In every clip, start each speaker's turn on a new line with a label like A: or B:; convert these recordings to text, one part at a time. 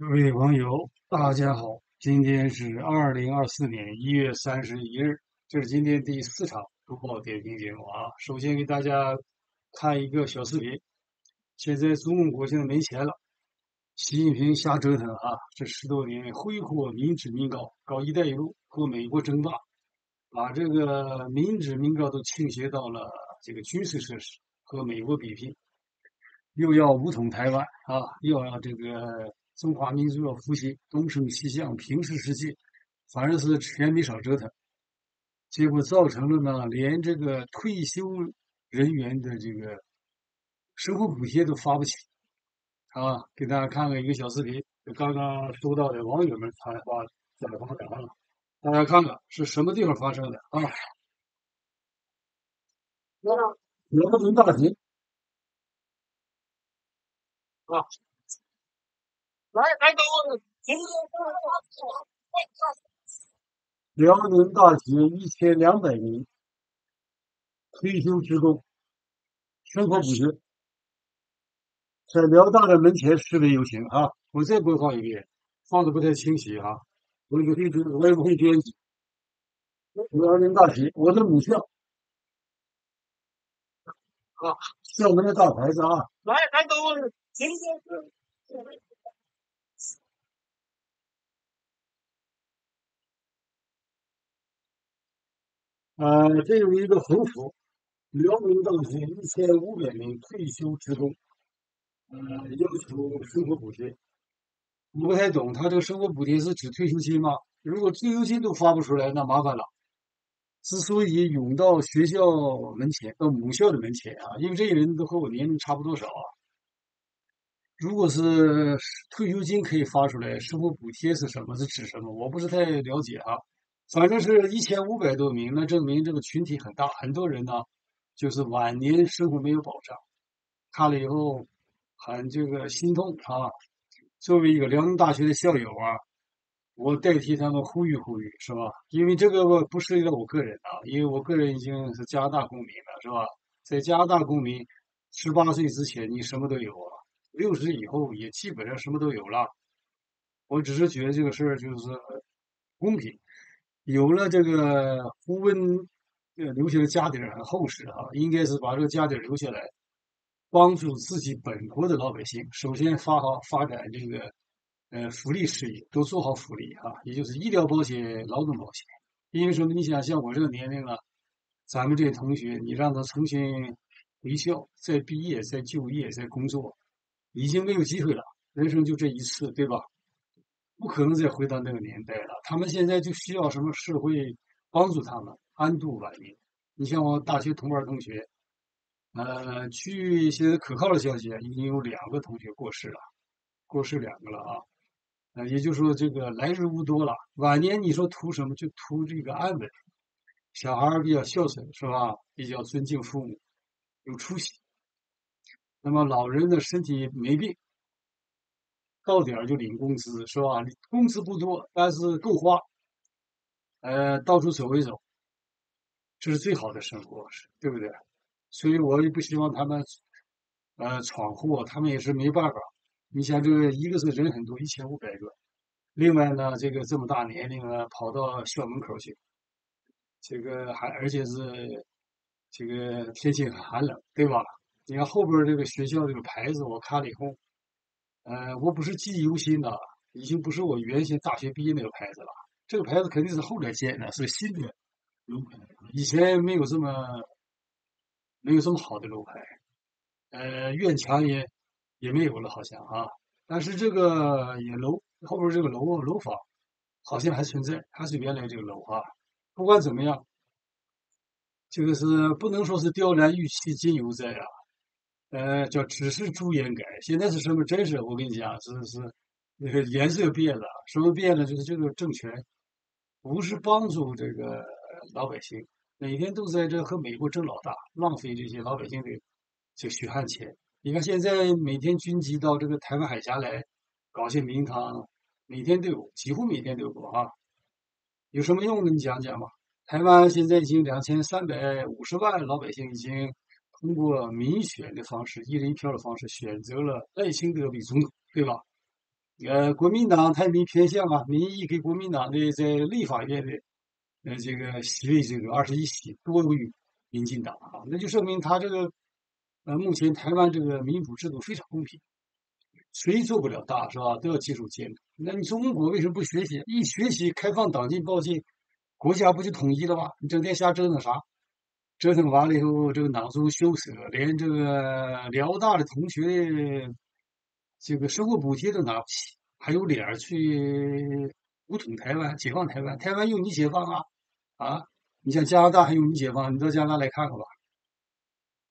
A: 各位网友，大家好！今天是二零二四年一月三十一日，这是今天第四场读报点评节目啊。首先给大家看一个小视频。现在中共国现在没钱了，习近平瞎折腾啊！这十多年挥霍民脂民膏，搞“一带一路”和美国争霸，把这个民脂民膏都倾斜到了这个军事设施，和美国比拼，又要武统台湾啊，又要这个。中华民族要复兴，东升西降，平视世界，反正是钱没少折腾，结果造成了呢，连这个退休人员的这个生活补贴都发不起。啊，给大家看看一个小视频，刚刚收到的网友们发发转发的啊，大家看看是什么地方发生的啊？辽宁大学啊。来，来，给我！辽宁大学一千两百名退休职工生活补贴，在辽大的门前示威游行啊！我再播放一遍，放的不太清晰啊！我也不会编，我也不会编辑。辽宁大学，我的母校啊，校门的大牌子啊！来，来，给我！呃，这有一个横幅：辽宁大学一千五百名退休职工，呃，要求生活补贴。我不太懂，他这个生活补贴是指退休金吗？如果退休金都发不出来，那麻烦了。之所以涌到学校门前，到母校的门前啊，因为这些人都和我年龄差不多少啊。如果是退休金可以发出来，生活补贴是什么？是指什么？我不是太了解啊。反正是一千五百多名，那证明这个群体很大，很多人呢，就是晚年生活没有保障。看了以后，很这个心痛啊。作为一个辽宁大学的校友啊，我代替他们呼吁呼吁，是吧？因为这个不涉及到我个人啊，因为我个人已经是加拿大公民了，是吧？在加拿大公民，十八岁之前你什么都有啊，六十以后也基本上什么都有了。我只是觉得这个事儿就是公平。有了这个胡温，呃，留下的家底儿很厚实啊，应该是把这个家底留下来，帮助自己本国的老百姓。首先发好发展这个，呃，福利事业，都做好福利哈，也就是医疗保险、劳动保险。因为什么？你想，像我这个年龄了，咱们这些同学，你让他重新回校、再毕业、再就业、再工作，已经没有机会了。人生就这一次，对吧？不可能再回到那个年代了。他们现在就需要什么社会帮助他们安度晚年。你像我大学同班同学，呃，据一些可靠的消息，已经有两个同学过世了，过世两个了啊。呃，也就是说，这个来日无多了。晚年你说图什么？就图这个安稳，小孩比较孝顺，是吧？比较尊敬父母，有出息。那么老人的身体没病。到点儿就领工资是吧？工资不多，但是够花。呃，到处走一走，这是最好的生活，对不对？所以我也不希望他们呃闯祸，他们也是没办法。你想，这个一个是人很多，一千五百个；另外呢，这个这么大年龄了，跑到校门口去，这个还而且是这个天气很寒冷，对吧？你看后边这个学校这个牌子，我看了以后。呃，我不是记忆犹新的，已经不是我原先大学毕业那个牌子了。这个牌子肯定是后来建的，是新的楼盘，以前没有这么没有这么好的楼盘。呃，院墙也也没有了，好像啊。但是这个也楼后边这个楼楼房好像还存在，还是原来这个楼啊。不管怎么样，这个是不能说是雕栏玉砌今犹在啊。呃，叫只是朱颜改，现在是什么？真是我跟你讲，是是那个颜色变了。什么变了？就是这个政权不是帮助这个老百姓，每天都在这和美国争老大，浪费这些老百姓的这血汗钱。你看现在每天军机到这个台湾海峡来搞些名堂，每天都有，几乎每天都有啊。有什么用呢？你讲讲吧。台湾现在已经两千三百五十万老百姓已经。通过民选的方式，一人一票的方式选择了赖清德为总统，对吧？呃，国民党太民偏向啊，民意给国民党的在立法院的呃这个席位这个二十一席多于民进党啊，那就说明他这个呃目前台湾这个民主制度非常公平，谁做不了大是吧？都要接受监督。那你中国为什么不学习？一学习开放党禁报禁，国家不就统一了吗？你整天瞎折腾啥？折腾完了以后，这个囊中羞涩，连这个辽大的同学这个生活补贴都拿不起，还有脸去武统台湾、解放台湾？台湾用你解放啊？啊？你像加拿大还用你解放？你到加拿大来看看吧。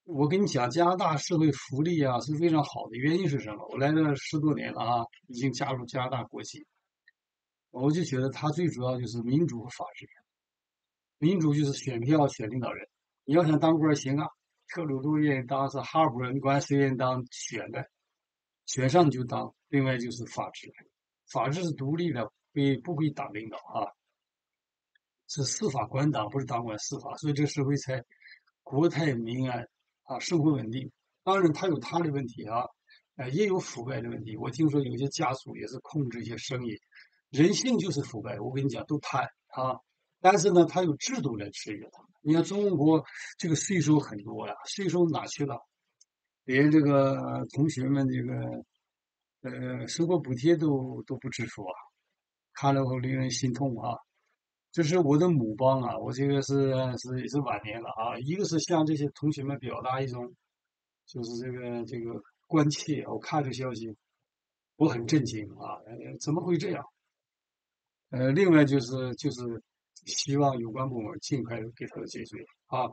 A: 我跟你讲，加拿大社会福利啊是非常好的，原因是什么？我来了十多年了啊，已经加入加拿大国籍，我就觉得它最主要就是民主和法治。民主就是选票选领导人。你要想当官行啊，特鲁多愿意当是哈勃，你管谁愿意当选的，选上就当。另外就是法治，法治是独立的，归不归党领导啊？是司法管党，不是党管司法，所以这个社会才国泰民安啊，生活稳定。当然，他有他的问题啊，呃，也有腐败的问题。我听说有些家属也是控制一些生意，人性就是腐败。我跟你讲，都贪啊，但是呢，他有制度来制约他。你看中国这个税收很多呀，税收哪去了？连这个同学们这个呃生活补贴都都不支付啊，看了后令人心痛啊。这是我的母邦啊，我这个是是也是晚年了啊。一个是向这些同学们表达一种，就是这个这个关切。我看这消息，我很震惊啊，怎么会这样？呃，另外就是就是。希望有关部门尽快给他解决啊，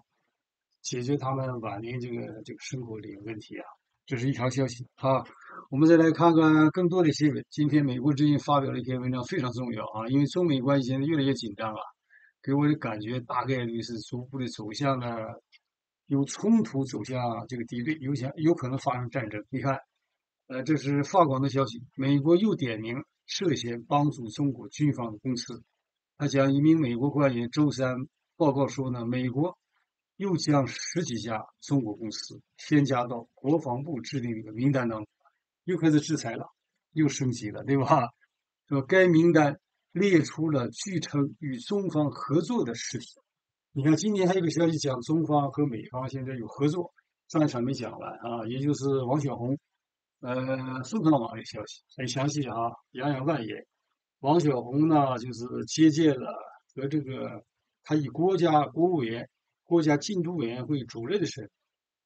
A: 解决他们晚年这个这个生活的问题啊。这是一条消息啊。我们再来看看更多的新闻。今天美国之音发表了一篇文章，非常重要啊，因为中美关系现在越来越紧张了，给我的感觉大概率是逐步的走向了由冲突走向这个敌对，有想有可能发生战争。你看，呃，这是法广的消息，美国又点名涉嫌帮助中国军方的公司。他讲，一名美国官员周三报告说呢，美国又将十几家中国公司添加到国防部制定的名单当中，又开始制裁了，又升级了，对吧？说该名单列出了据称与中方合作的实体。你看，今年还有个消息讲，中方和美方现在有合作，上一场没讲完啊，也就是王小红，呃，宋康网的消息很详细啊，洋洋万言。王小红呢，就是接见了和这个他以国家国务委员、国家禁毒委员会主任的身份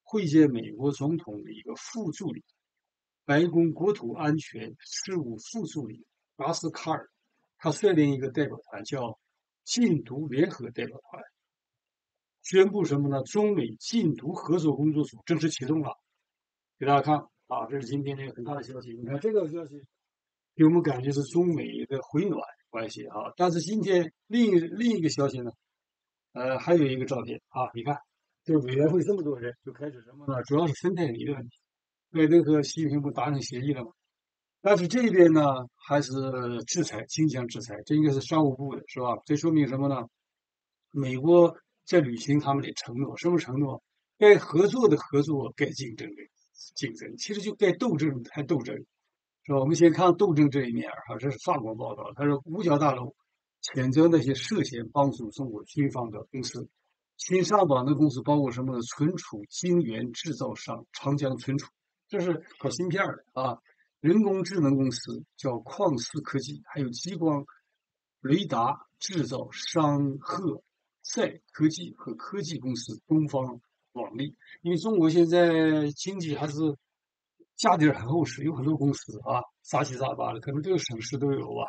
A: 会见美国总统的一个副助理，白宫国土安全事务副助理拉斯卡尔，他率领一个代表团，叫禁毒联合代表团，宣布什么呢？中美禁毒合作工作组正式启动了。给大家看啊，这是今天的一个很大的消息。你看这个消息。给我们感觉是中美的回暖关系啊，但是今天另一另一个消息呢，呃，还有一个照片啊，你看，这委员会这么多人，就开始什么呢？主要是芬太尼的问题，拜登和习近平不达成协议了吗？但是这边呢，还是制裁，倾向制裁，这应该是商务部的，是吧？这说明什么呢？美国在履行他们的承诺，什么承诺？该合作的合作，该竞争的竞争，其实就该斗争还斗争。我们先看斗争这一面哈，这是法国报道。他说，五角大楼谴责那些涉嫌帮助中国军方的公司。新上榜的公司包括什么？存储晶圆制造商长江存储，这是搞芯片的啊。人工智能公司叫旷思科技，还有激光雷达制造商赫赛科技和科技公司东方网力。因为中国现在经济还是。家底很厚实，有很多公司啊，杂七杂八的，可能这个省市都有吧。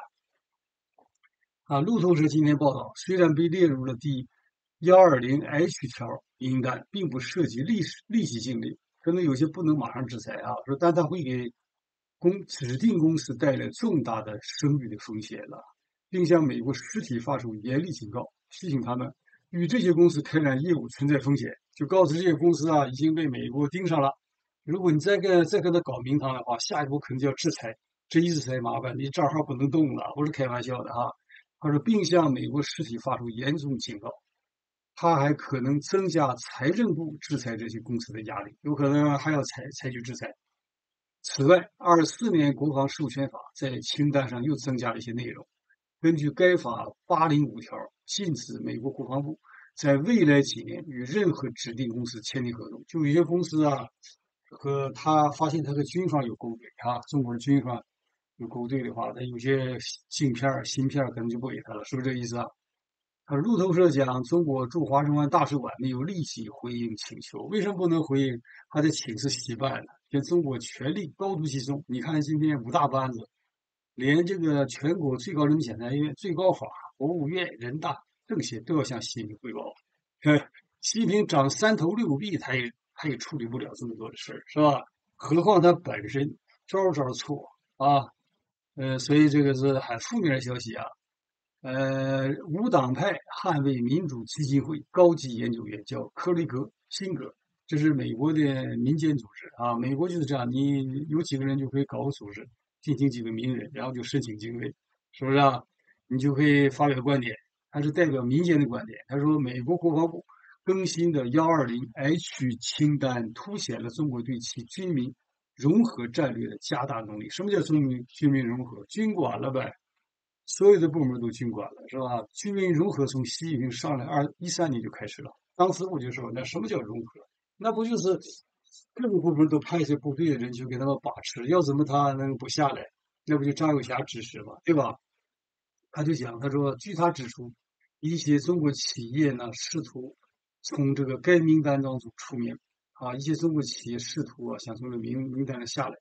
A: 啊，路透社今天报道，虽然被列入了第幺二零 H 条名单，并不涉及历史利息净利，可能有些不能马上制裁啊。说，但它会给公指定公司带来重大的声誉的风险了，并向美国实体发出严厉警告，提醒他们与这些公司开展业务存在风险，就告诉这些公司啊，已经被美国盯上了。如果你再跟再跟他搞名堂的话，下一步肯定就要制裁，这一制裁麻烦，你账号不能动了，不是开玩笑的哈。他说，并向美国实体发出严重警告，他还可能增加财政部制裁这些公司的压力，有可能还要采采取制裁。此外，二四年国防授权法在清单上又增加了一些内容。根据该法八零五条，禁止美国国防部在未来几年与任何指定公司签订合同。就有些公司啊，和他发现他的军方有勾兑啊，中国的军方有勾兑的话，他有些镜片、芯片可能就不给他了，是不是这意思啊？他，路透社讲，中国驻华盛顿大使馆没有立即回应请求，为什么不能回应？他的请示失败了。现中国权力高度集中，你看今天五大班子，连这个全国最高人民检察院、最高法、国务院、人大、政协都要向习近平汇报。习近平长三头六臂，他也他也处理不了这么多的事儿，是吧？何况他本身招招错啊，呃，所以这个是很负面的消息啊。呃，无党派捍卫民主基金会高级研究员叫克雷格·辛格。这是美国的民间组织啊，美国就是这样，你有几个人就可以搞个组织，进行几个名人，然后就申请经费，是不是啊？你就可以发表观点，他是代表民间的观点。他说，美国国防部更新的幺二零 H 清单凸显了中国对其军民融合战略的加大努力。什么叫军民军民融合？军管了呗，所有的部门都军管了，是吧？军民融合从习近平上来二一三年就开始了，当时我就说，那什么叫融合？那不就是各个部门都派一些部队的人去给他们把持？要怎么他能不下来？那不就张又侠指使吗？对吧？他就讲，他说，据他指出，一些中国企业呢试图从这个该名单当中出名啊，一些中国企业试图啊想从这名名单上下来。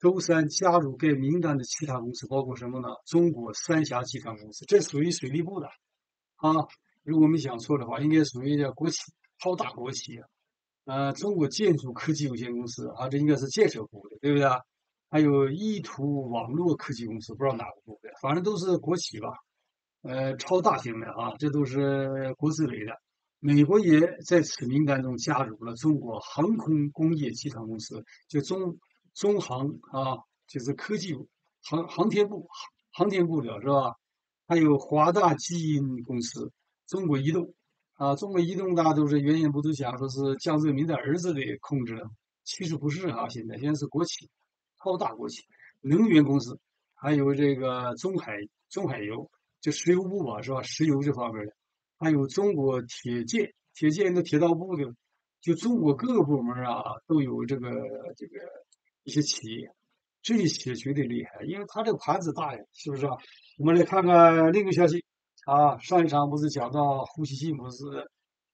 A: 周三加入该名单的其他公司包括什么呢？中国三峡集团公司，这属于水利部的啊。如果没想错的话，应该属于叫国企，超大国企啊。呃，中国建筑科技有限公司啊，这应该是建设部的，对不对？还有意图网络科技公司，不知道哪个部的，反正都是国企吧。呃，超大型的啊，这都是国资委的。美国也在此名单中加入了中国航空工业集团公司，就中中航啊，就是科技航航天部航天部的是吧？还有华大基因公司、中国移动。啊，中国移动大家都是原先不都讲说是江泽民的儿子的控制的，其实不是啊，现在现在是国企，超大国企，能源公司，还有这个中海中海油，就石油部吧，是吧？石油这方面的，还有中国铁建铁建的铁道部的，就中国各个部门啊都有这个这个一些企业，这些企业绝对厉害，因为他这个盘子大呀，是不是啊？我们来看看另一个消息。啊，上一场不是讲到胡锡进不是，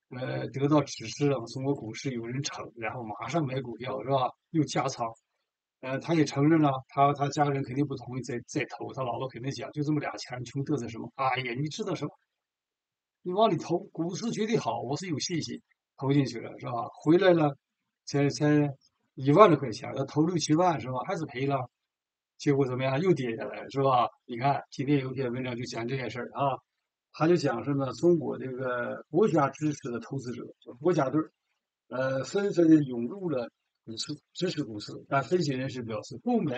A: 呃，得到指示了，中国股市有人炒，然后马上买股票是吧？又加仓，呃，他也承认了，他他家人肯定不同意再再投，他老婆肯定讲，就这么俩钱，穷嘚瑟什么？哎呀，你知道什么？你往里投，股市绝对好，我是有信心投进去了是吧？回来了，才才一万多块钱，要投六七万是吧？还是赔了，结果怎么样？又跌下来是吧？你看今天有篇文章就讲这件事儿啊。他就讲什么中国这个国家支持的投资者，国家队儿，呃，纷纷涌入了股市，支持股市。但分析人士表示，购买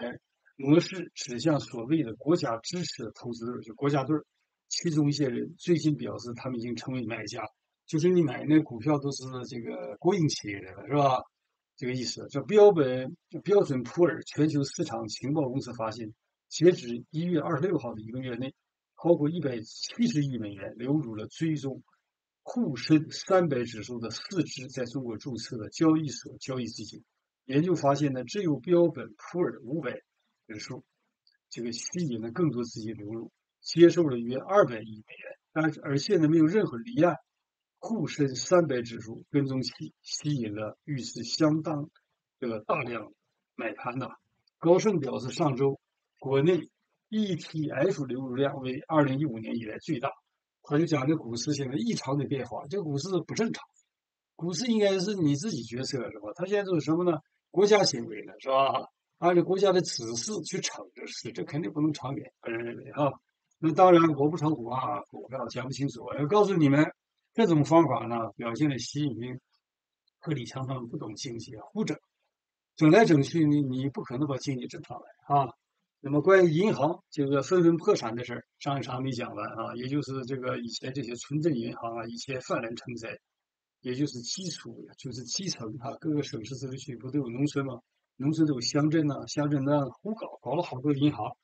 A: 模式指向所谓的国家支持的投资队，就国家队儿。其中一些人最近表示，他们已经成为买家，就是你买那股票都是这个国营企业的了，是吧？这个意思。这标本标准普尔全球市场情报公司发现，截止一月二十六号的一个月内。超过一百七十亿美元流入了追踪沪深三百指数的四只在中国注册的交易所交易资金。研究发现呢，只有标本普尔五百指数这个吸引了更多资金流入，接受了约二百亿美元。但是而现在没有任何离岸沪深三百指数跟踪器吸引了预示相当的大量买盘呐。高盛表示，上周国内。ETF 流入量为二零一五年以来最大，他就讲这股市现在异常的变化，这股市不正常，股市应该是你自己决策是吧？他现在都是什么呢？国家行为了是吧？按照国家的指示去炒这事，这肯定不能长远。个人认为哈，那当然我不炒股啊，股票讲不清楚。我要告诉你们，这种方法呢，表现了习近平和李强他们不懂经济啊，胡整，整来整去，你你不可能把经济整上来啊。那么关于银行这个纷纷破产的事儿，上一场没讲完啊，也就是这个以前这些村镇银行啊，以前泛滥成灾，也就是基础，就是基层啊，各个省市自治区不都有农村吗？农村都有乡镇呐，乡镇那胡搞，搞了好多银行。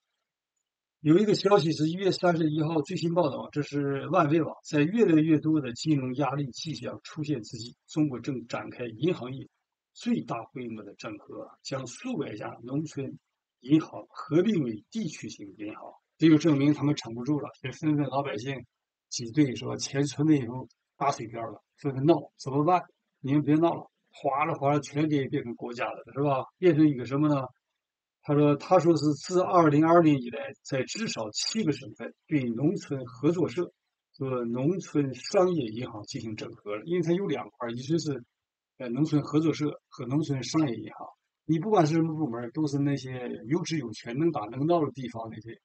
A: 有一个消息是一月三十一号最新报道，这是万维网，在越来越多的金融压力迹象出现之际，中国正展开银行业最大规模的整合，将数百家农村银行合并为地区性银行。这就证明他们撑不住了，也纷纷老百姓挤兑，说钱存的以后打水漂了，纷纷闹，怎么办？你们别闹了，哗啦哗啦全给变成国家了，是吧？变成一个什么呢？他说：“他说是自二零二年以来，在至少七个省份对农村合作社和农村商业银行进行整合了。因为它有两块，一直是呃农村合作社和农村商业银行。你不管是什么部门，都是那些有职有权、能打能闹的地方那些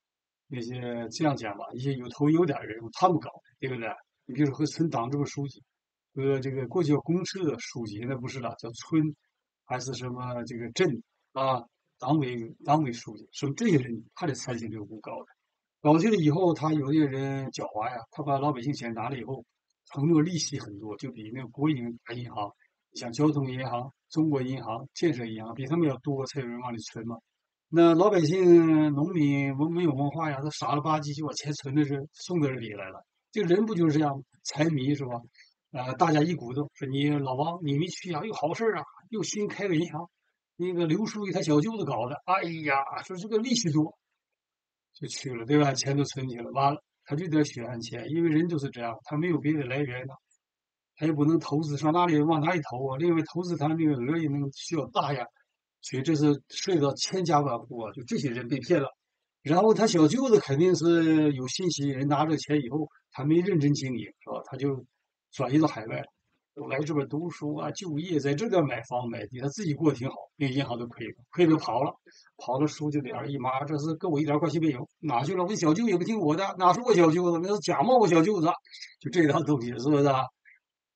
A: 那些这样讲吧，一些有头有脸的人，他们搞，对不对？你比如说和村党支部书记，和这个过去叫公社书记，那不是了，叫村还是什么这个镇啊？”党委党委书记，说这些人他的参与度不高的，搞去了以后，他有些人狡猾呀，他把老百姓钱拿了以后，承诺利息很多，就比那个国营大银行，像交通银行、中国银行、建设银行，比他们要多，才有人往里存嘛。那老百姓、农民文没有文化呀，他傻了吧唧就把钱存在这，送到这里来了。这人不就是这样，财迷是吧？呃，大家一鼓动，说你老王，你没去啊，有好事啊，又新开个银行。那个刘书记他小舅子搞的，哎呀，说这个利息多，就去了，对吧？钱都存起了，完了他就得血汗钱，因为人就是这样，他没有别的来源的，他也不能投资，上哪里往哪里投啊？另外投资他那个额也能需要大呀，所以这是涉及到千家万户啊，就这些人被骗了。然后他小舅子肯定是有信息，人拿着钱以后，他没认真经营，是吧？他就转移到海外。都来这边读书啊，就业，在这边买房买地，他自己过得挺好，那银行都亏了，亏了跑了，跑了，书记脸一抹，这是跟我一点关系没有，哪去了？我小舅也不听我的，哪是我小舅子？那是假冒我小舅子，就这套东西，是不是？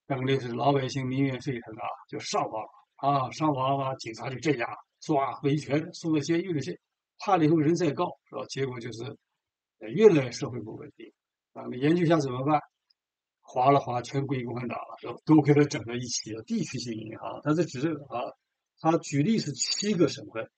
A: 当的是老百姓民怨沸腾啊，就上访啊，上访啊，警察就镇压，抓维权，送到监狱里去，判了以后人再告，是吧？结果就是，越来越社会不稳定，啊，研究一下怎么办？划了划，全归共产党了，都都给他整到一起了。地区性银行，他是只是啊，他举例是七个省份，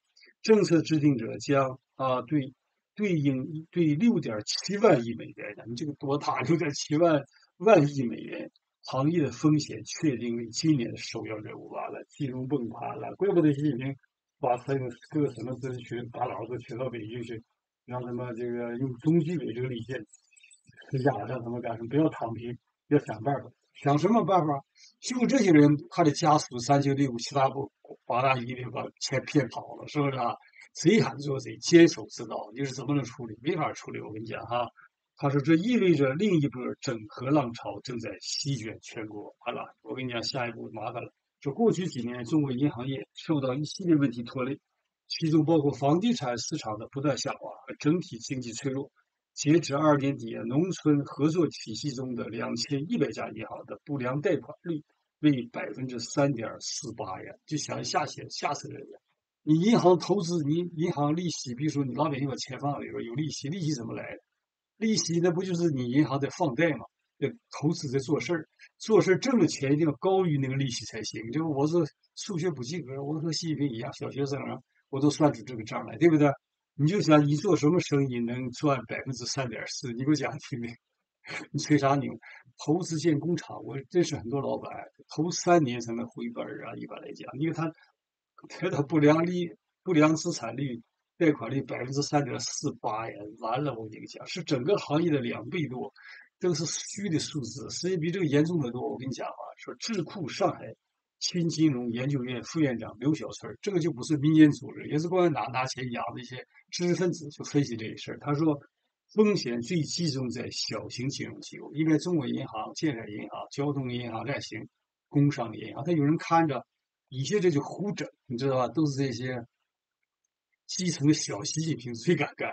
A: 政策制定者将啊对对应对六点七万亿美元的，你这个多大？六点七万万亿美元行业的风险确定为今年的首要任务。完了，金融崩盘了，怪不得习近平把他各个什么咨询大佬都请到北京去，让他们这个用中纪委这个理念压着他们干什么？不要躺平。要想办法，想什么办法？就这些人，他的家属三九六七大部八大一的把钱骗跑了，是不是啊？谁敢做谁，坚守之道。你是怎么能处理？没法处理。我跟你讲哈，他说这意味着另一波整合浪潮正在席卷全国。好了，我跟你讲，下一步麻烦了。就过去几年，中国银行业受到一系列问题拖累，其中包括房地产市场的不断下滑和整体经济脆弱。截止二年底，农村合作体系中的两千一百家银行的不良贷款率为百分之三点四八呀！就想吓死吓死人了。你银行投资，你银行利息，比如说你老百姓把钱放里边有利息，利息怎么来的？利息那不就是你银行在放贷吗？在投资在做事儿，做事挣的钱一定要高于那个利息才行。就我是数学不及格，我和习近平一样，小学生啊，我都算出这个账来，对不对？你就想你做什么生意能赚百分之三点四？你给我讲听听。你吹啥牛？投资建工厂，我认识很多老板，投三年才能回本儿啊！一般来讲，因为他他的不良率、不良资产率、贷款率百分之三点四八呀，完了！我跟你讲，是整个行业的两倍多，这个是虚的数字，实际比这个严重的多。我跟你讲啊，说智库上海。新金融研究院副院长刘小春，这个就不是民间组织，也是共产党拿钱养的一些知识分子，就分析这个事儿。他说，风险最集中在小型金融机构，因为中国银行、建设银行、交通银行类型工商银行，他有人看着，底下这就胡整，你知道吧？都是这些基层的小习近平最敢干，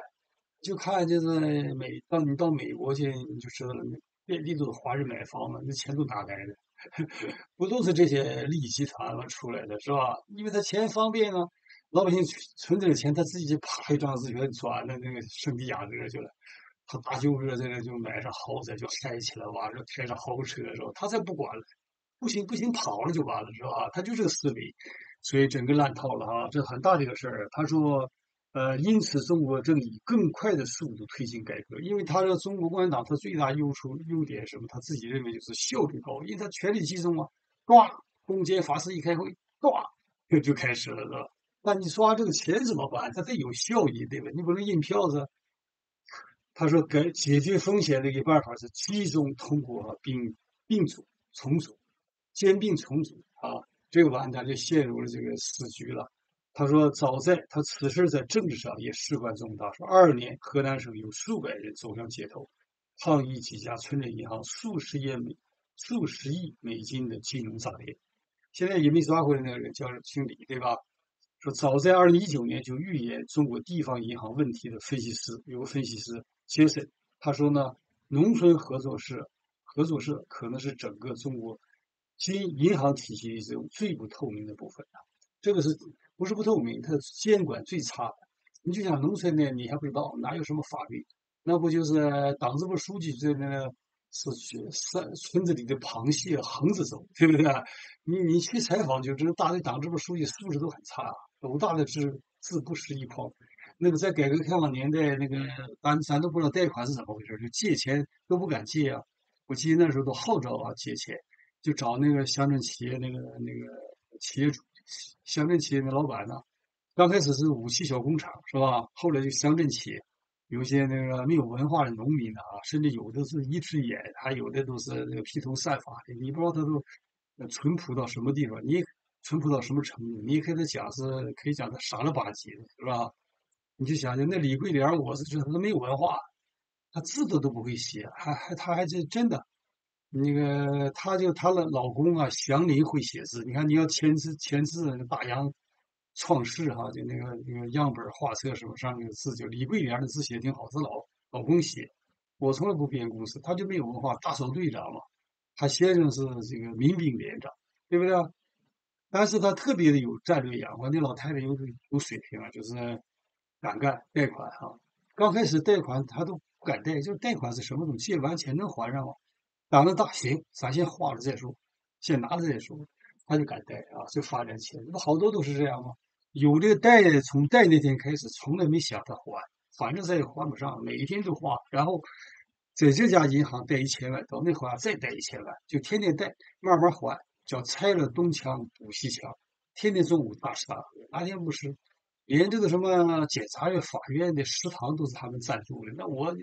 A: 就看就是美，到你到美国去你就知道了，遍地都是华人买房子，那钱都哪来的？不都是这些利益集团嘛出来的是吧？因为他钱方便啊，老百姓存这个钱，他自己就啪一张纸全转到那个圣地亚哥去了。他大舅哥在那就买上豪宅就嗨起来，完了开上豪车是吧？他才不管了，不行不行跑了就完了是吧？他就这个思维。所以整个烂套了哈，这很大的一个事儿。他说，呃，因此中国正以更快的速度推进改革，因为他的中国共产党他最大优处优点什么？他自己认为就是效率高，因为他权力集中啊，呱，攻坚法师一开会，呱，就就开始了，是吧？那你刷这个钱怎么办？它得有效益，对吧？你不能印票子。他说，改解决风险的一个办法是集中通过并并组重组，兼并重组啊，这个完他就陷入了这个死局了。他说，早在他此事在政治上也事关重大。说二年，河南省有数百人走上街头，抗议几家村镇银行数十亿美数十亿美金的金融诈骗。现在也没抓回来那个人叫姓李，对吧？说早在二零一九年就预言中国地方银行问题的分析师有个分析师。杰森他说呢，农村合作社合作社可能是整个中国金银行体系这种最不透明的部分啊。这个是不是不透明？它监管最差的。你就像农村呢，你还不知道哪有什么法律？那不就是党支部书记在那是去山村子里的螃蟹横着走，对不对？你你去采访就知道，大队党支部书记素质都很差，斗大的字字不识一筐。那个在改革开放年代，那个咱咱都不知道贷款是怎么回事，就借钱都不敢借啊。我记得那时候都号召啊借钱，就找那个乡镇企业那个那个企业主、乡镇企业的老板呢。刚开始是武器小工厂是吧？后来就乡镇企业，有些那个没有文化的农民啊，甚至有的是一只眼，还有的都是那个披头散发的，你不知道他都淳朴到什么地方，你淳朴到什么程度？你可以讲是可以讲他傻了吧唧的，是吧？你就想想那李桂莲，我是觉得她没有文化，她字都都不会写，还还她还是真的，那个她就她的老公啊，祥林会写字。你看你要签字签字，大洋创世哈，就那个那个样本画册什么上那个字，就李桂莲的字写挺好，是老老公写。我从来不编故事，他就没有文化，大嫂队长嘛，他先生是这个民兵连长，对不对？但是他特别的有战略眼光，那老太太有有水平啊，就是。敢干贷款哈，刚开始贷款他都不敢贷，就贷款是什么东西？借完钱能还上吗？胆子大，行，咱先花了再说，先拿了再说，他就敢贷啊，就发展起来。不好多都是这样吗？有的贷从贷那天开始，从来没想他还，反正再也还不上，每一天都花，然后在这家银行贷一千万，到那块再贷一千万，就天天贷，慢慢还，叫拆了东墙补西墙，天天中午大吃大喝，哪天不是？连这个什么检察院、法院的食堂都是他们赞助的。那我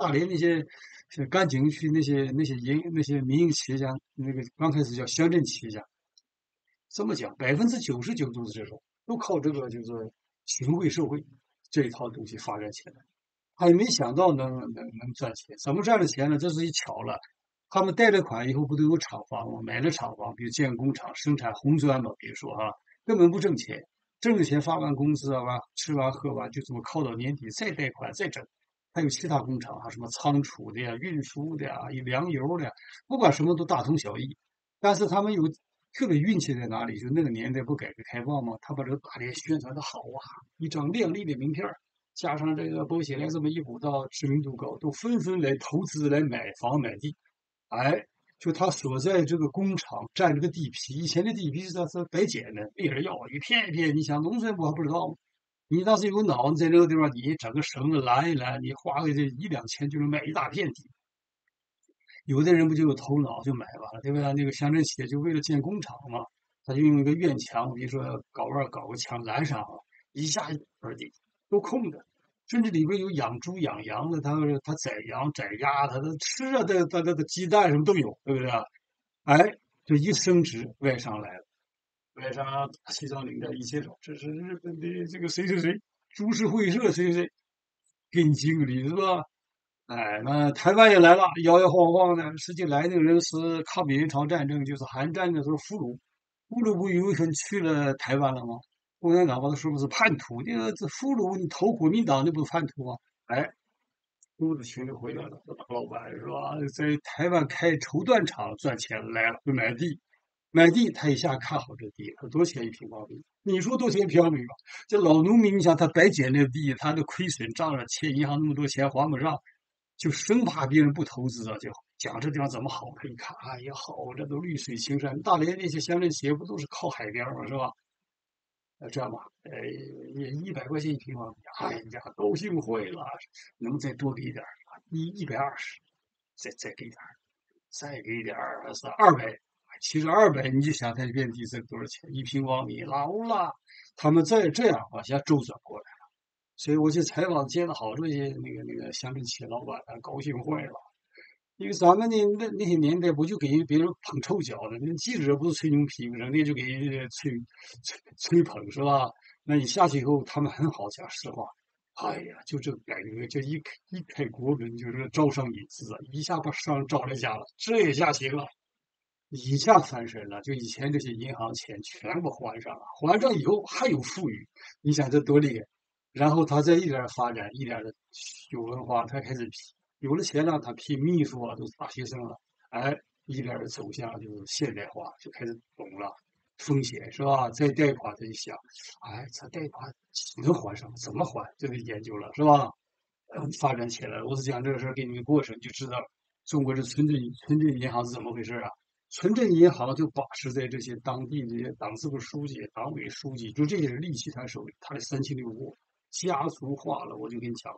A: 大连那些甘井区那些那些营那些民营企业家，那个刚开始叫乡镇企业家，这么讲，百分之九十九都是这种，都靠这个就是行贿受贿这一套东西发展起来。他也没想到能能能赚钱，怎么赚的钱呢？这是一巧了，他们贷了款以后不都有厂房吗？买了厂房，比如建工厂生产红砖嘛，别说哈，根本不挣钱。挣的钱发完工资啊，吃完喝完，就这么靠到年底再贷款再挣。还有其他工厂啊，什么仓储的呀、运输的呀、粮油的呀，不管什么都大同小异。但是他们有特别运气在哪里？就那个年代不改革开放吗？他把这个大连宣传的好啊，一张靓丽的名片儿加上这个保险来这么一鼓捣，知名度高，都纷纷来投资来买房买地。哎。就他所在这个工厂占这个地皮，以前的地皮是他是白捡的，没人要，一片一片。你想农村我还不知道吗？你倒是有脑子在那个地方，你整个绳子拦一拦，你花个这一两千就能买一大片地。有的人不就有头脑就买完了，对不对？那个乡镇企业就为了建工厂嘛，他就用一个院墙，比如说搞腕搞个墙拦上，一下一块地都空的。甚至里边有养猪养羊的，他他宰羊宰鸭，他都吃啊，他他他的鸡蛋什么都有，对不对啊？哎，这一升值，外商来了，外商西藏领带一介绍，这是日本的这个谁谁谁，株式会社谁谁谁，给你经理是吧？哎，那台湾也来了，摇摇晃晃的，实际来那个人是抗美援朝战争，就是韩战的时候俘虏，俘虏不有一份去了台湾了吗？共产党把他说的是叛徒，这个这俘虏你投国民党，那不是叛徒吗？哎，肚子清就回来了，大老板是吧？在台湾开绸缎厂赚钱来了，就买地，买地他一下看好这地，他多少钱一平方米？你说多少钱一平方米吧？这老农民，你想他白捡那地，他的亏损账上欠银行那么多钱还不上，就生怕别人不投资啊，就讲这地方怎么好？他一看，哎呀好，这都绿水青山，大连那些乡镇企业不都是靠海边吗？是吧？呃，这样吧，呃，一一百块钱一平方米，哎呀，高兴坏了，能再多给点儿，一一百二十，再再给点儿，再给点儿是二百。其实二百，你就想它遍地这多少钱一平方米，老了。他们再这样往下周转过来了，所以我去采访见了好多些那个那个乡镇企业老板，高兴坏了。因为咱们那那那些年代不就给人别人捧臭脚的？那记者不是吹牛皮吗？人家就给人家吹吹吹捧是吧？那你下去以后，他们很好讲实话。哎呀，就这改革，就一一开国门，就是招商引资啊，一下把商招来家了，这也下行了。一下翻身了，就以前这些银行钱全部还上了，还上以后还有富裕，你想这多厉害！然后他再一点发展，一点的有文化，他开始批，有了钱呢，他批秘书啊，都是大学生了，哎，一点的走向就是现代化，就开始懂了风险是吧？再贷款他就想，哎，这贷款能还上？怎么还？就得研究了是吧？发展起来，我是讲这个事儿给你们过程，就知道中国这村镇村镇银行是怎么回事啊？村镇银行就把持在这些当地这些党支部书记、党委书记，就这些人力气团手里，他的三亲六故家族化了。我就跟你讲，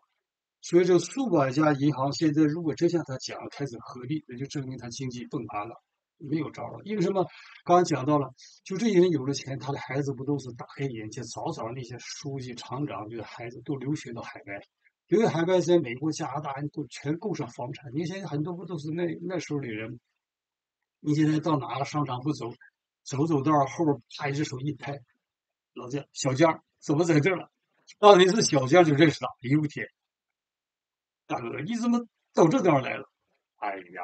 A: 所以这数百家银行现在如果真像他讲开始合并，那就证明他经济崩盘了，没有招了。因为什么？刚刚讲到了，就这些人有了钱，他的孩子不都是大开眼界？早早那些书记、厂长，就是孩子都留学到海外，留学海外，在美国、加拿大都全购上房产。你现在很多不都是那那时候的人？你现在到哪个商场不走，走走道后边啪一只手一拍，老姜小姜怎么在这了？到底是小姜就认识了。哎呦天，大哥你怎么到这地方来了？哎呀，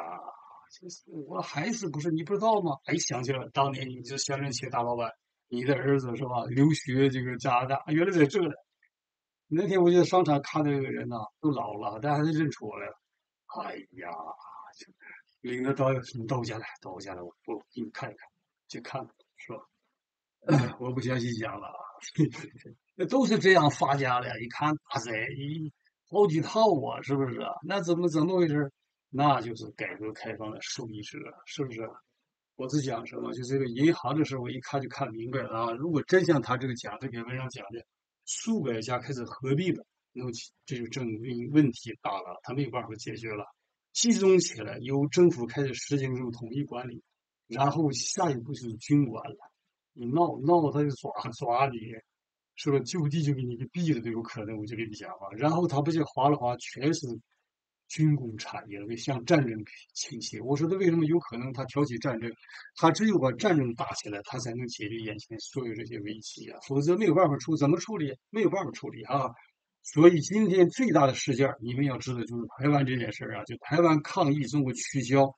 A: 我还是不是你不知道吗？哎，想起了，当年你是乡镇企业大老板，你的儿子是吧？留学这个加拿大，原来在这呢。那天我在商场看到一个人呐，都老了，但还是认出我来了。哎呀！领着到你到我家来，到我家来，我我给你看一看，去看是吧？我不详细讲了，那 都是这样发家的。一看大塞，一好几套啊，是不是？那怎么怎么回事？那就是改革开放的受益者，是不是？我是讲什么？就这个银行的事我一看就看明白了啊。如果真像他这个讲这篇文章讲的，数百家开始合并了，那么这就证明问题大了，他没有办法解决了。集中起来，由政府开始实行这种统一管理，然后下一步就是军管了。你闹闹，他就抓抓你，是不是？就地就给你给毙了都有可能。我就跟你讲吧。然后他不就划了划，全是军工产业，向战争倾斜。我说他为什么有可能？他挑起战争，他只有把战争打起来，他才能解决眼前所有这些危机啊，否则没有办法处。怎么处理？没有办法处理啊。所以今天最大的事件，你们要知道，就是台湾这件事啊，就台湾抗议中国取消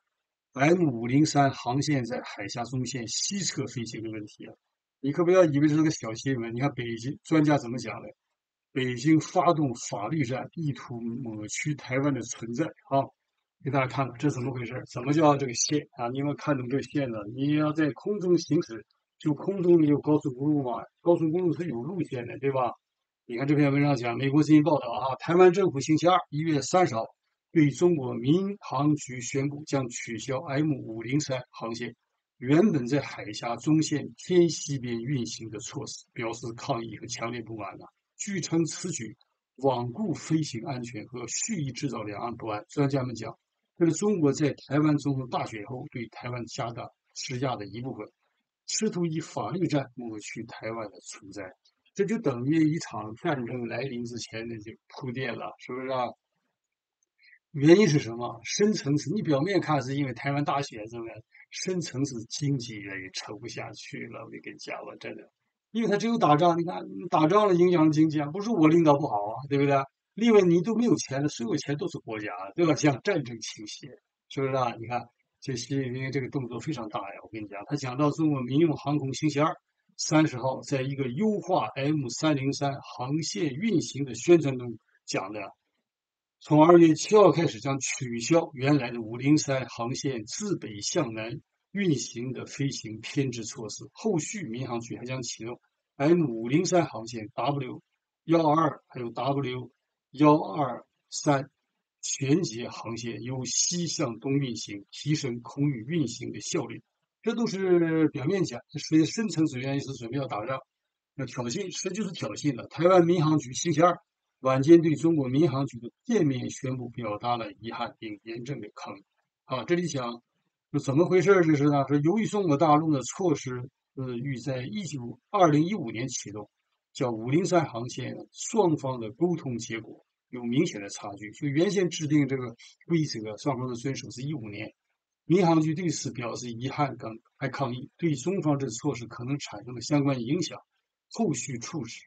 A: M 五零三航线在海峡中线西侧飞行的问题啊！你可不要以为这是个小新闻。你看北京专家怎么讲的？北京发动法律战，意图抹去台湾的存在啊！给大家看看这怎么回事？怎么叫这个线啊？你们看懂这个线呢？你要在空中行驶，就空中有高速公路嘛？高速公路是有路线的，对吧？你看这篇文章讲，美国最近报道啊，台湾政府星期二一月三十号对中国民航局宣布将取消 M 五零三航线原本在海峡中线偏西边运行的措施，表示抗议和强烈不满了。据称，此举罔顾飞行安全和蓄意制造两岸不安。专家们讲，这是中国在台湾总统大选后对台湾加大施压的一部分，试图以法律战抹去台湾的存在。这就等于一场战争来临之前的就铺垫了，是不是啊？原因是什么？深层次，你表面看是因为台湾大选，是不是？深层次经济也撑不下去了。我就跟你讲了，真的，因为他只有打仗，你看打仗了影响经济啊，不是我领导不好啊，对不对？另外你都没有钱了，所有钱都是国家，对吧？向战争倾斜，是不是啊？你看这习近平这个动作非常大呀，我跟你讲，他讲到中国民用航空星期二。三十号，在一个优化 M 三零三航线运行的宣传中讲的，从二月七号开始将取消原来的五零三航线自北向南运行的飞行偏置措施。后续民航局还将启动 M 五零三航线 W 幺二还有 W 幺二三全节航线由西向东运行，提升空域运行的效率。这都是表面讲，所以深层次原因是准备要打仗。要挑衅，这就是挑衅了。台湾民航局星期二晚间对中国民航局的见面宣布表达了遗憾并严正的抗议。啊，这里讲是怎么回事？这是呢，说由于中国大陆的措施是与在一九二零一五年启动，叫五零三航线，双方的沟通结果有明显的差距。就原先制定这个规则，双方的遵守是一五年。民航局对此表示遗憾，跟还抗议对中方这措施可能产生的相关影响，后续处置，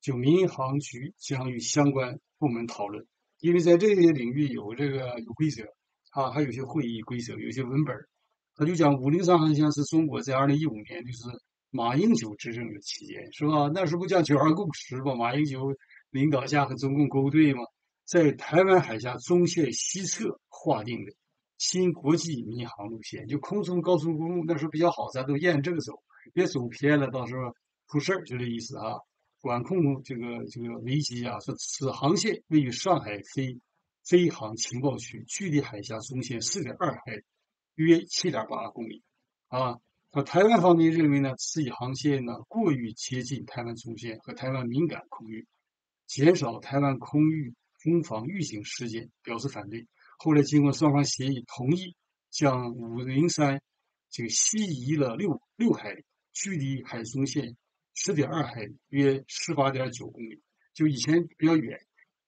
A: 就民航局将与相关部门讨论。因为在这些领域有这个有规则啊，还有些会议规则，有些文本他就讲五零三航线是中国在二零一五年，就是马英九执政的期间，是吧？那时候不讲九二共识吗？马英九领导下和中共勾兑吗，在台湾海峡中线西侧划定的。新国际民航路线就空中高速公路，那时候比较好，咱都沿这个走，别走偏了，到时候出事儿，就这意思啊。管控这个这个危机啊，说此航线位于上海飞飞航情报区，距离海峡中线四点二海里，约七点八公里啊。说台湾方面认为呢，此一航线呢过于接近台湾中线和台湾敏感空域，减少台湾空域攻防预警事件，表示反对。后来经过双方协议，同意将五零三这个西移了六六海里，距离海中线十点二海里，约十八点九公里。就以前比较远，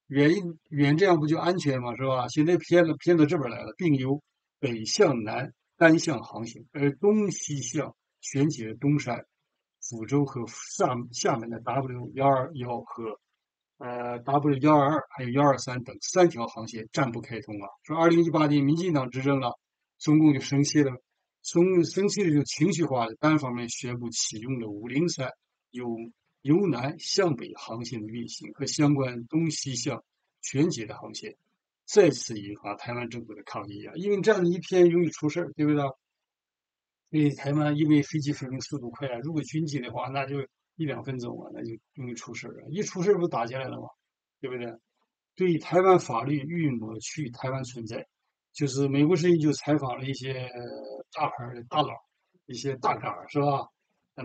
A: 远远这样不就安全吗？是吧？现在偏了偏到这边来了，并由北向南单向航行，而东西向衔接东山、福州和厦厦门的 W 幺二幺和。呃，W 幺二二还有幺二三等三条航线暂不开通啊。说二零一八年民进党执政了，中共就生气了，从生气了就情绪化的单方面宣布启用了五零三由由南向北航线的运行和相关东西向全节的航线，再次引发台湾政府的抗议啊！因为这样一偏容易出事儿，对不对？因为台湾因为飞机飞行速度快啊，如果军机的话，那就。一两分钟啊，那就容易出事儿啊！一出事儿不打起来了吗？对不对？对台湾法律欲抹去台湾存在，就是美国之音就采访了一些大牌的大佬，一些大咖是吧？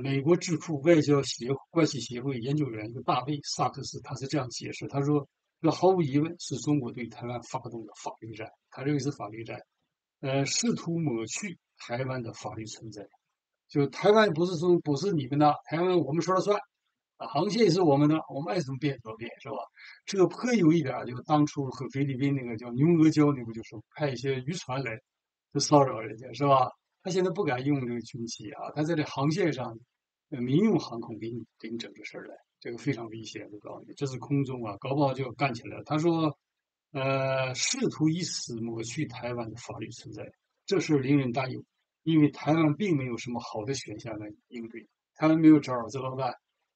A: 美国智库外交协关系协会研究员一个大卫萨克斯，他是这样解释：他说，这毫无疑问是中国对台湾发动的法律战，他认为是法律战，呃，试图抹去台湾的法律存在。就台湾不是说不是你们的，台湾我们说了算，航线是我们的，我们爱怎么变怎么变，是吧？这个颇有一点，就当初和菲律宾那个叫牛阿胶，那不就是派一些渔船来，就骚扰人家，是吧？他现在不敢用这个军机啊，他在这航线上，民用航空给你给你整这事儿来，这个非常危险，我告诉你，这是空中啊，搞不好就干起来了。他说，呃，试图以此抹去台湾的法律存在，这事令人担忧。因为台湾并没有什么好的选项来应对，台湾没有招儿，知道吧？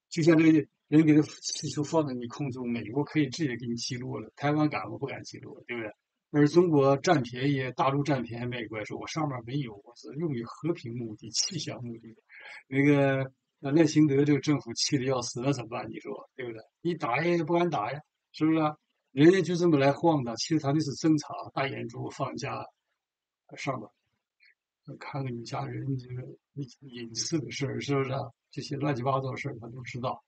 A: 就像这个人给他气球放在你空中，美国可以直接给你击落了，台湾敢吗？不敢击落，对不对？而中国占便宜，大陆占便宜美国，说我上面没有，我是用于和平目的、气象目的。那个那赖清德这个政府气得要死，那怎么办？你说对不对？你打也不敢打呀，是不是？人家就这么来晃荡，其实他那是侦查，大眼珠放假上边。看看你家人这个隐私的事儿，是不是？这些乱七八糟的事儿他都知道，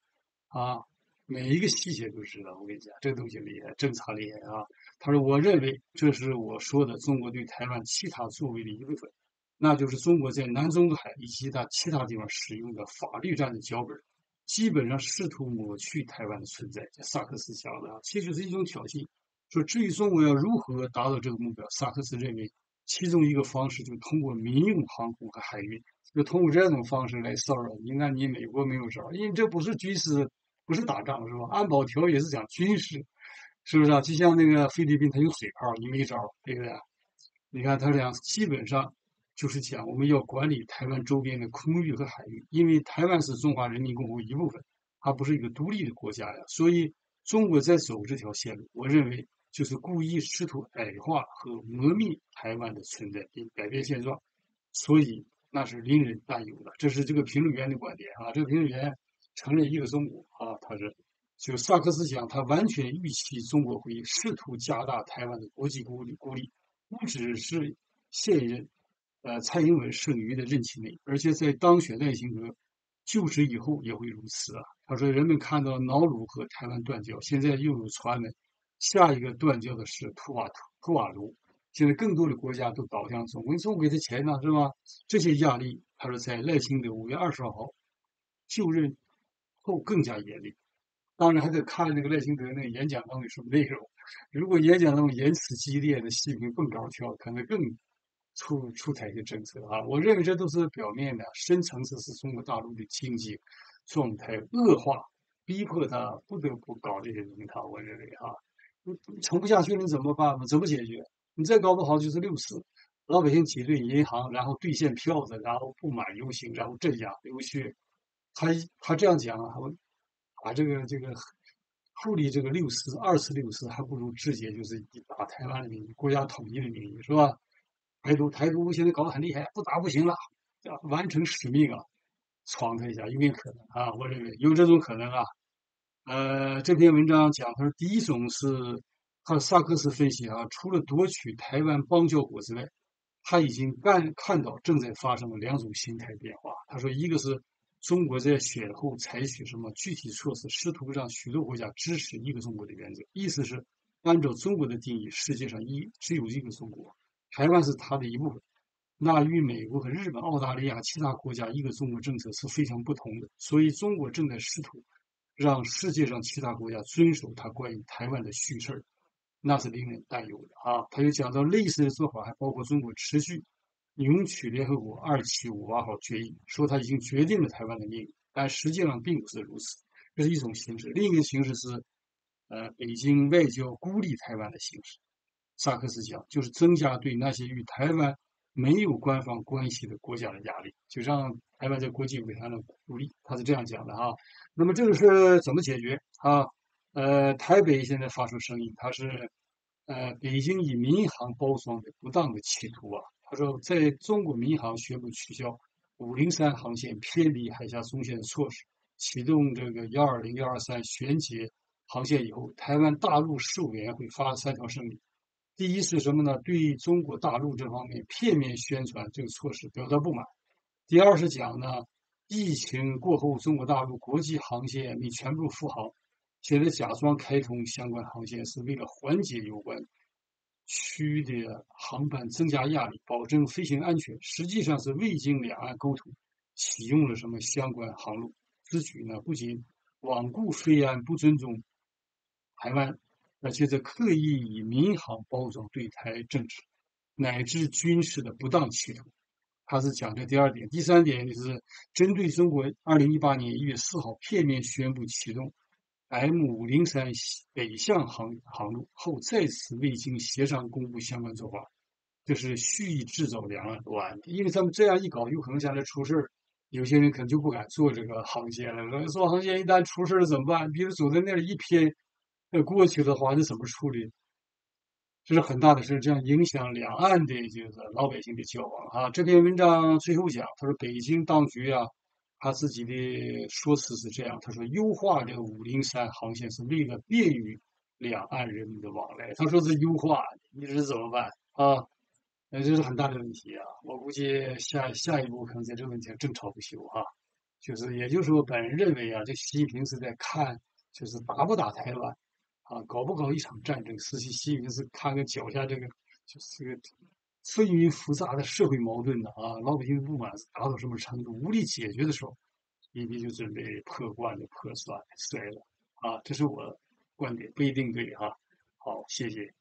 A: 啊，每一个细节都知道。我跟你讲，这个东西厉害，侦查厉害啊。他说：“我认为这是我说的中国对台湾其他作为的一部分，那就是中国在南中国海以及它其他地方使用的法律战的脚本，基本上试图抹去台湾的存在。”这萨克斯讲的，其实是一种挑衅。说至于中国要如何达到这个目标，萨克斯认为。其中一个方式就通过民用航空和海运，就通过这种方式来骚扰。你看，你美国没有招，因为这不是军事，不是打仗，是吧？安保条约是讲军事，是不是啊？就像那个菲律宾，它有水炮，你没招，对不对？你看，他俩基本上就是讲我们要管理台湾周边的空域和海域，因为台湾是中华人民共和国一部分，它不是一个独立的国家呀。所以，中国在走这条线路，我认为。就是故意试图矮化和磨灭台湾的存在，并改变现状，所以那是令人担忧的。这是这个评论员的观点啊。这个评论员承认一个中国啊，他是就萨克斯讲，他完全预期中国会试图加大台湾的国际孤立孤立，不只是现任呃蔡英文剩余的任期内，而且在当选赖清德就职以后也会如此啊。他说，人们看到瑙鲁和台湾断交，现在又有传闻，下一个断交的是图瓦图图瓦卢。现在更多的国家都倒向中国，中国给他钱呢，是吧？这些压力，他说在赖清德五月二十号就任后更加严厉。当然还得看那个赖清德那个演讲当中什么内容。如果演讲当中言辞激烈的、批评更高挑，可能更出出台一些政策啊。我认为这都是表面的，深层次是中国大陆的经济状态恶化，逼迫他不得不搞这些东西。我认为啊，你撑不下去，你怎么办？怎么解决？你再搞不好就是六四，老百姓挤兑银行，然后兑现票子，然后不满游行，然后镇压流血。他他这样讲啊。他把这个这个处理这个六四二次六四，还不如直接就是以打台湾的名义、国家统一的名义，是吧？台独台独现在搞得很厉害，不打不行了，要完成使命啊，闯他一下有没有可能啊？我认为有这种可能啊。呃，这篇文章讲，他说第一种是，他萨克斯分析啊，除了夺取台湾邦交国之外，他已经看看到正在发生的两种心态变化。他说，一个是。中国在选后采取什么具体措施，试图让许多国家支持一个中国的原则？意思是，按照中国的定义，世界上一只有一个中国，台湾是它的一部分。那与美国和日本、澳大利亚其他国家一个中国政策是非常不同的。所以，中国正在试图让世界上其他国家遵守他关于台湾的叙事，那是令人担忧的啊！他又讲到，类似的做法还包括中国持续。领取联合国二七五八号决议，说他已经决定了台湾的命运，但实际上并不是如此。这是一种形式，另一个形式是，呃，北京外交孤立台湾的形式。萨克斯讲，就是增加对那些与台湾没有官方关系的国家的压力，就让台湾在国际舞台上鼓励。他是这样讲的哈。那么这个是怎么解决啊？呃，台北现在发出声音，他是，呃，北京以民航包装的不当的企图啊。他说，在中国民航宣布取消五零三航线偏离海峡中线的措施，启动这个幺二零幺二三旋节航线以后，台湾大陆事务委员会发了三条声明。第一是什么呢？对中国大陆这方面片面宣传这个措施表达不满。第二是讲呢，疫情过后中国大陆国际航线没全部复航，现在假装开通相关航线是为了缓解有关。区的航班增加压力，保证飞行安全，实际上是未经两岸沟通，启用了什么相关航路。此举呢，不仅罔顾飞安，不尊重台湾，而且在刻意以民航包装对台政治乃至军事的不当企图。他是讲的第二点，第三点就是针对中国二零一八年一月四号片面宣布启动。M 五零三北向航航路后再次未经协商公布相关做法，这是蓄意制造两岸乱。因为咱们这样一搞，有可能将来出事儿，有些人可能就不敢做这个航线了。做航线一旦出事了怎么办？比如走在那儿一偏，那过去的话，那怎么处理？这是很大的事，这样影响两岸的就是老百姓的交往啊。这篇文章最后讲，他说北京当局啊。他自己的说辞是这样：他说，优化这个五零三航线是为了便于两岸人民的往来。他说是优化，你是怎么办啊？那这是很大的问题啊！我估计下下一步可能在这个问题上争吵不休啊。就是，也就是说，本人认为啊，这习近平是在看，就是打不打台湾啊，搞不搞一场战争？实际习近平是看看脚下这个，就是个。纷纭复杂的社会矛盾的啊，老百姓的不满达到什么程度，无力解决的时候，人民就准备破罐子破摔摔了啊！这是我观点，不一定对哈。好，谢谢。